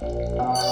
Música